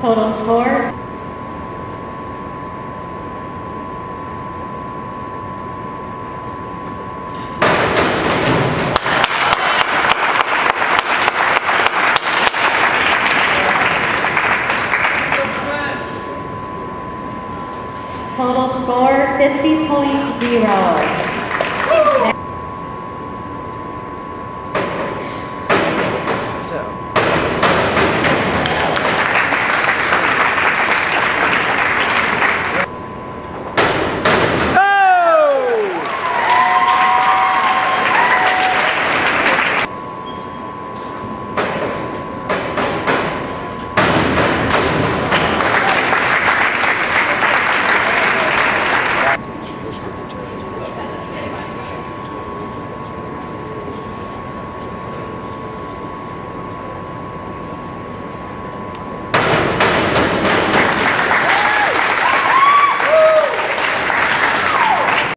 Hold on forward. Total score 50.0.